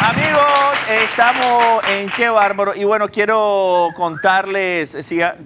Amigos, estamos en Qué Bárbaro y bueno, quiero contarles, sí, ya,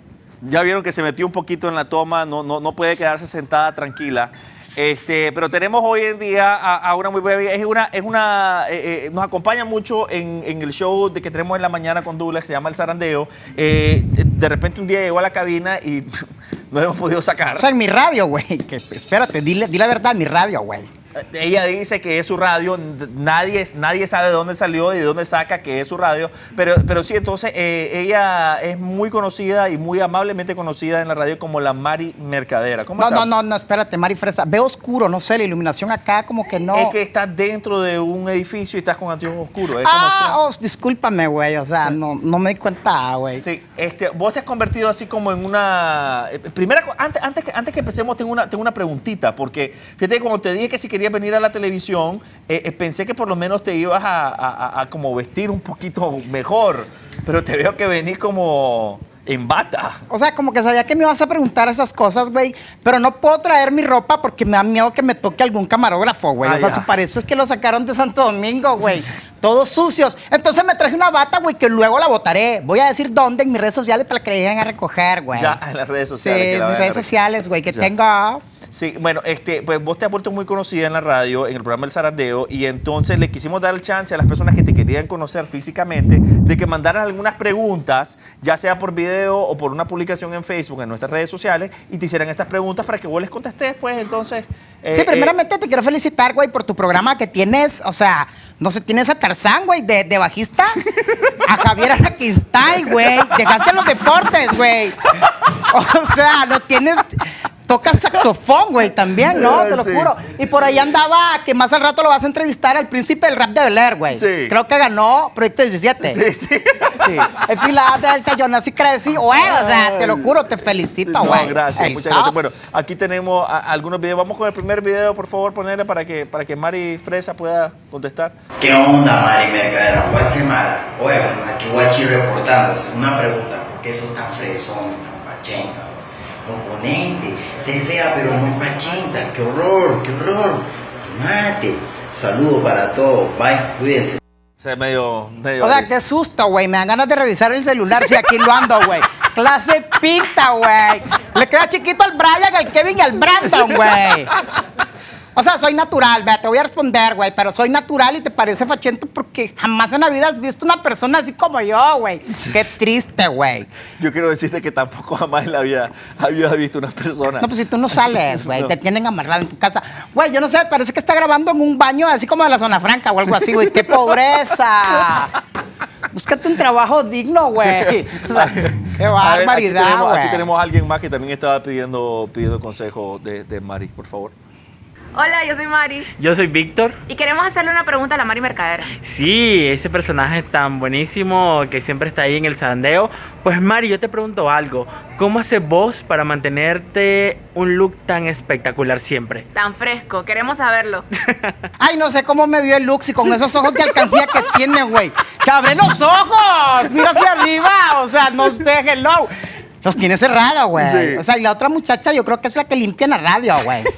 vieron que se metió un poquito en la toma, no, puede quedarse sentada tranquila. Este, pero tenemos hoy en día a, una muy buena amiga. Es una, es una, eh, eh, nos acompaña mucho en, el show de que tenemos en la mañana con Douglas, que se llama El Zarandeo. Eh, de repente un día llegó a la cabina y no lo hemos podido sacar. O sea, en mi radio, güey. Espérate, dile, di la verdad, mi radio, güey. Ella dice que es su radio, nadie, nadie sabe de dónde salió y de dónde saca que es su radio, pero, pero sí, entonces eh, ella es muy conocida y muy amablemente conocida en la radio como la Mari Mercadera. ¿Cómo No, está? no, no, no, espérate, Mari Fresa. Veo oscuro, no sé, la iluminación acá como que no. Es que estás dentro de un edificio y estás con anteojos oscuros. es Ah, oh, discúlpame, güey. O sea, no, no me di cuenta, güey. Sí, este, vos te has convertido así como en una... eh, Primera, antes, antes, que, antes que empecemos, tengo una, tengo una preguntita, porque fíjate que cuando te dije que si querías venir a la televisión, eh, eh, pensé que por lo menos te ibas a, a- a- como vestir un poquito mejor, pero te veo que venís como en bata. O sea, como que sabía que me ibas a preguntar esas cosas, güey. Pero no puedo traer mi ropa porque me da miedo que me toque algún camarógrafo, güey. Ah, o sea, parece es que lo sacaron de Santo Domingo, güey. Todos sucios. Entonces me traje una bata, güey, que luego la botaré. Voy a decir dónde en mis redes sociales para que la lleguen a recoger, güey. Ya, en las redes Sí, sociales. la en mis vayan redes sociales, güey, que Ya. tengo. Sí, bueno, este, pues vos te has vuelto muy conocida en la radio, en el programa El Zarandeo, y entonces le quisimos dar el chance a las personas que te querían conocer físicamente de que mandaran algunas preguntas, ya sea por video o por una publicación en Facebook, en nuestras redes sociales, y te hicieran estas preguntas para que vos les contestes, pues entonces. eh, Sí, eh, primeramente te quiero felicitar, güey, por tu programa que tienes, o sea, no sé, tienes a Tarzán, güey, de, de bajista, a Javier Araquistay, güey, dejaste los deportes, güey. O sea, lo tienes, tocas saxofón, güey, también, ¿no? Te lo Sí. juro. Y por ahí andaba, que más al rato lo vas a entrevistar al príncipe del rap de Bel Air, güey. Sí. Creo que ganó Proyecto 17. Sí, sí. Sí. En Filadelfia, yo nací, crecí, güey, o sea, te lo juro, te felicito, No, güey. gracias, muchas top. gracias. Bueno, aquí tenemos a- algunos videos. Vamos con el primer video, por favor, ponerle para que, para que Mari Fresa pueda contestar. ¿Qué onda, Mari Mercadera? Guatemala. Oye, aquí Guachi reportándose. Una pregunta, ¿por qué sos tan fresón, tan fachenta? Oponente, sé fea pero muy fachenta. ¡Qué horror, qué horror! Mate. Saludos para todos. Bye, cuídense. O sea, medio. medio O sea, qué susto, güey. Me dan ganas de revisar el celular si aquí lo ando, güey. Clase pinta, güey. Le queda chiquito al Brian, al Kevin y al Brandon, güey. O sea, soy natural, vea, te voy a responder, güey, pero soy natural y te parece fachento porque jamás en la vida has visto una persona así como yo, güey. Qué triste, güey. Yo quiero decirte que tampoco jamás en la vida había visto una persona. No, pues si tú no sales, güey, No. te tienen amarrado en tu casa. Güey, yo no sé, parece que está grabando en un baño así como de la zona franca o algo así, güey. ¡Qué pobreza! Búscate un trabajo digno, güey. O sea, qué barbaridad, güey. aquí tenemos a alguien más que también estaba pidiendo, pidiendo consejo de, de Mari, por favor. Hola, yo soy Mari Yo soy Víctor. y queremos hacerle una pregunta a la Mari Mercadera. Sí, ese personaje tan buenísimo que siempre está ahí en el sandeo. Pues Mari, yo te pregunto algo. ¿Cómo haces vos para mantenerte un look tan espectacular siempre? Tan fresco, queremos saberlo. Ay, no sé cómo me vio el Lux y con esos ojos de alcancía que tiene, güey. ¡Que abre los ojos! ¡Mira hacia arriba! O sea, no sé, hello. Los tiene cerrados, güey. Sí. O sea, y la otra muchacha yo creo que es la que limpia en la radio, güey.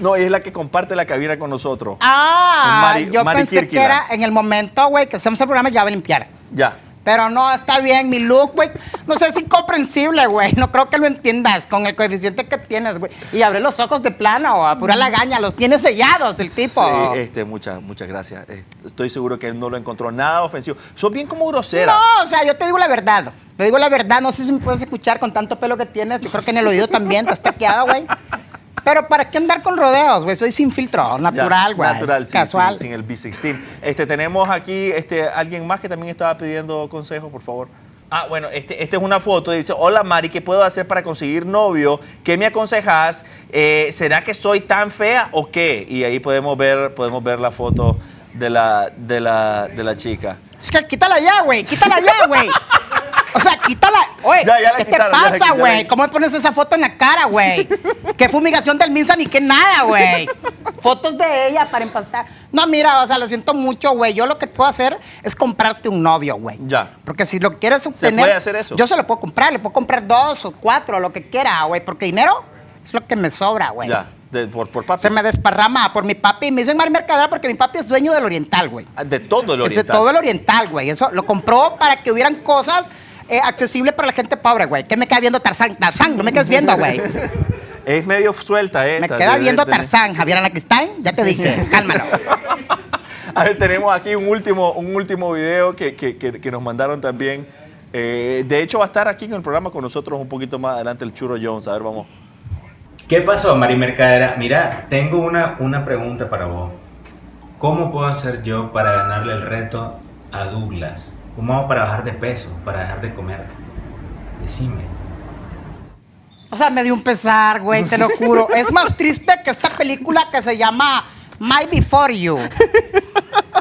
No, ella es la que comparte la cabina con nosotros. Ah, Mari- yo Mari pensé que Kirkila. era en el momento, güey, que hacemos el programa ya va a limpiar. Ya. Pero no, está bien, mi look, güey. No sé, es incomprensible, güey. No creo que lo entiendas con el coeficiente que tienes, güey. Y abre los ojos de plano, a pura lagaña. Los tiene sellados el tipo. Sí, este, muchas, muchas gracias. Estoy seguro que él no lo encontró nada ofensivo. Sos bien como grosera. No, o sea, yo te digo la verdad. Te digo la verdad. No sé si me puedes escuchar con tanto pelo que tienes. Yo creo que en el oído también te has taqueado, güey. Pero ¿para qué andar con rodeos, güey? Soy sin filtro, natural, güey. Natural, sí, Casual. Sin, sin el B16. Este, tenemos aquí este, alguien más que también estaba pidiendo consejo, por favor. Ah, bueno, este, esta es una foto. Dice, hola Mari, ¿qué puedo hacer para conseguir novio? ¿Qué me aconsejas? Eh, ¿Será que soy tan fea o qué? Y ahí podemos ver, podemos ver la foto de la, de la, de la chica. Es que quítala ya, güey. Quítala ya, güey. O sea, quítala. Oye, Ya, ya ¿qué quitaron, te pasa, güey? ¿Cómo me pones esa foto en la cara, güey? ¿Qué fumigación del Minsa ni qué nada, güey? Fotos de ella para empastar. No, mira, o sea, lo siento mucho, güey. Yo lo que puedo hacer es comprarte un novio, güey. Ya. Porque si lo quieres obtener. puede hacer eso? Yo se lo puedo comprar. Le puedo comprar dos o cuatro, lo que quiera, güey. Porque dinero es lo que me sobra, güey. Ya. De- por, por papi. Se me desparrama por mi papi. Me dicen Mari Mercadera porque mi papi es dueño del Oriental, güey. Ah, De todo el Es de oriental. todo el Oriental, güey. Eso lo compró para que hubieran cosas eh, accesibles para la gente pobre, güey. ¿Qué me queda viendo Tarzán? Tarzán, no me quedes viendo, güey. Es medio suelta Me esta. queda de- viendo de- Tarzán. Javier Anaquistán, ya te dije, cálmalo. A ver, tenemos aquí un último, un último video que, que- que- que nos mandaron también. Eh, de hecho, va a estar aquí en el programa con nosotros un poquito más adelante el Churo Jones. A ver, vamos. ¿Qué pasó, Mari Mercadera? Mira, tengo una, una pregunta para vos. ¿Cómo puedo hacer yo para ganarle el reto a Douglas? ¿Cómo hago para bajar de peso, para dejar de comer? Decime. O sea, me dio un pesar, güey, te lo juro. Es más triste que esta película que se llama My Before You.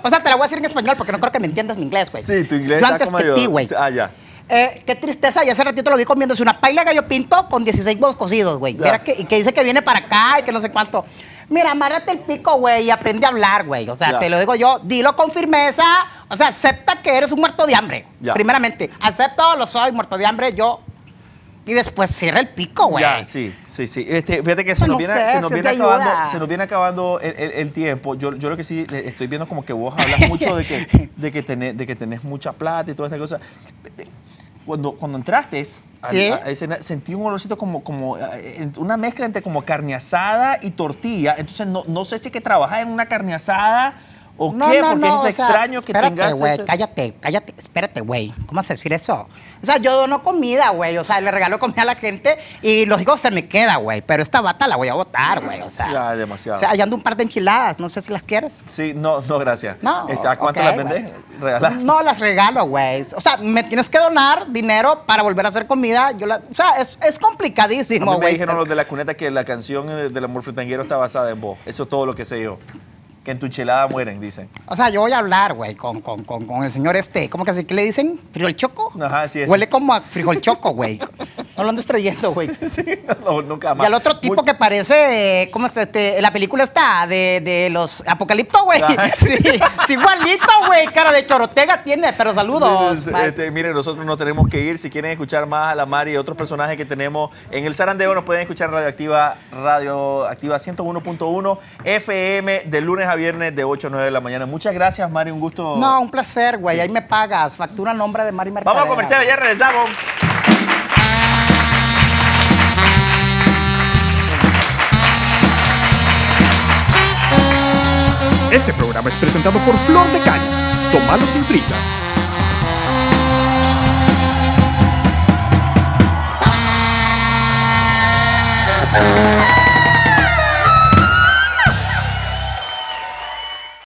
O sea, te la voy a decir en español porque no creo que me entiendas mi inglés, güey. Sí, tu inglés Yo está antes como que ti, güey. Ah, ya. Eh, qué tristeza, y hace ratito lo vi comiéndose una paila de gallo pinto con 16 huevos cocidos, güey. Ya. Mira que, y que dice que viene para acá y que no sé cuánto. Mira, amárrate el pico, güey, y aprende a hablar, güey. O sea, Ya. te lo digo yo, dilo con firmeza. O sea, acepta que eres un muerto de hambre. Ya. Primeramente, acepto, lo soy, muerto de hambre, yo. Y después cierra el pico, güey. Ya, sí, sí, sí. Este, fíjate que se nos, no viene, sé, se, nos si viene te acabando, ayuda. se nos viene acabando el, el- el tiempo. Yo, yo lo que sí estoy viendo como que vos hablas mucho de que, de que, tenés, de que tenés mucha plata y toda esta cosa. Cuando, cuando entraste, Sí. a sentí un olorcito como, como eh, una mezcla entre como carne asada y tortilla. Entonces no, no sé si es que trabajas en una carne asada o qué, porque es sea, extraño que espérate, tengas güey, ese- cállate, cállate, espérate, güey. ¿Cómo vas a decir eso? O sea, yo dono comida, güey. O sea, le regalo comida a la gente y los hijos se me queda, güey. Pero esta bata la voy a botar, güey. O sea, Ya, demasiado. O sea, allá ando un par de enchiladas. No sé si las quieres. Sí, no, no, gracias. No. Este, ¿A cuánto las vendés? güey. ¿Regalás? No las regalo, güey. O sea, me tienes que donar dinero para volver a hacer comida. Yo la, o sea, es, es complicadísimo, mí me güey. dijeron los de la cuneta que la canción del amor frutanguero está basada en vos. Eso es todo lo que sé yo. Que en tu chelada mueren, dicen. O sea, yo voy a hablar, güey, con, con, con, con el señor este. ¿Cómo que así? ¿Qué le dicen? ¿Frijol choco? Ajá, sí, es. Huele como a frijol choco, güey. No lo andes trayendo, güey. Sí, no, nunca más. Y al otro tipo Muy- que parece, ¿cómo es este? La película está de, de los apocaliptos, güey. Ah. Sí, sí, igualito, güey. Cara de chorotega tiene, pero saludos. Miren, este, miren, nosotros no tenemos que ir. Si quieren escuchar más a la Mari y otros personajes que tenemos en el Zarandeo, nos pueden escuchar Radioactiva, Radioactiva 101.1 FM de lunes a viernes de 8 a 9 de la mañana. Muchas gracias, Mari. Un gusto. No, un placer, güey. Ahí me pagas. Factura nombre de Mari Mercadera. Vamos a comercial, ya regresamos. Este programa es presentado por Flor de Caña. Tómalo sin prisa.